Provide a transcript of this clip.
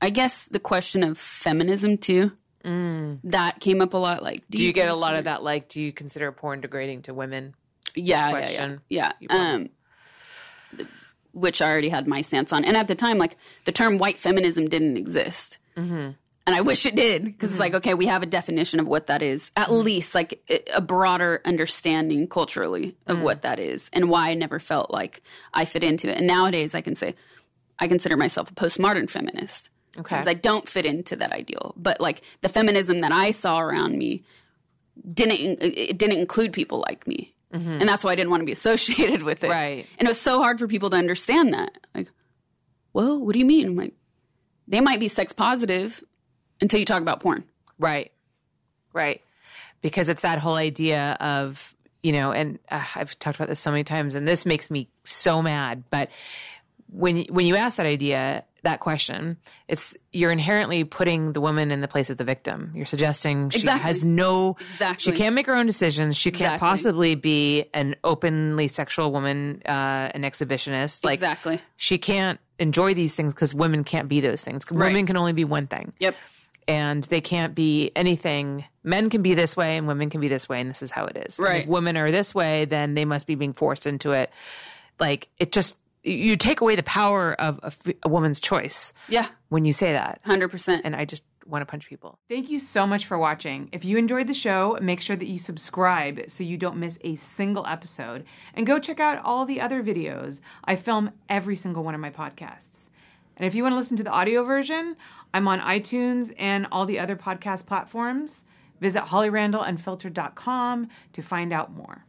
I guess the question of feminism too. That came up a lot. Like, Do you get a lot of that? Like, do you consider porn degrading to women? yeah, yeah, yeah, yeah. Um, which I already had my stance on, and at the time, like the term white feminism didn't exist, Mm-hmm. and I wish it did because it's like, okay, we have a definition of what that is, at Mm-hmm. least like a broader understanding culturally Mm. of what that is, and why I never felt like I fit into it. And nowadays, I can say I consider myself a postmodern feminist Okay. because I don't fit into that ideal. But like the feminism that I saw around me didn't it didn't include people like me, and that's why I didn't want to be associated with it. Mm-hmm. Right. And it was so hard for people to understand that. Like, well, what do you mean? I'm like, they might be sex positive until you talk about porn. Right. Right. Because it's that whole idea of, you know, and uh, I've talked about this so many times and this makes me so mad, but when when you ask that idea, that question, it's you're inherently putting the woman in the place of the victim. You're suggesting she Exactly. has no Exactly. she can't make her own decisions. She can't Exactly. possibly be an openly sexual woman, uh, an exhibitionist. Like Exactly. she can't enjoy these things because women can't be those things. Right. Women can only be one thing Yep. and they can't be anything. Men can be this way and women can be this way, and this is how it is. And Right. if women are this way, then they must be being forced into it. Like it just you take away the power of a, f- a woman's choice Yeah. when you say that, Hundred percent. and I just want to punch people. Thank you so much for watching. If you enjoyed the show, make sure that you subscribe so you don't miss a single episode. And go check out all the other videos. I film every single one of my podcasts. And if you want to listen to the audio version, I'm on iTunes and all the other podcast platforms. Visit hollyrandallunfiltered.com to find out more.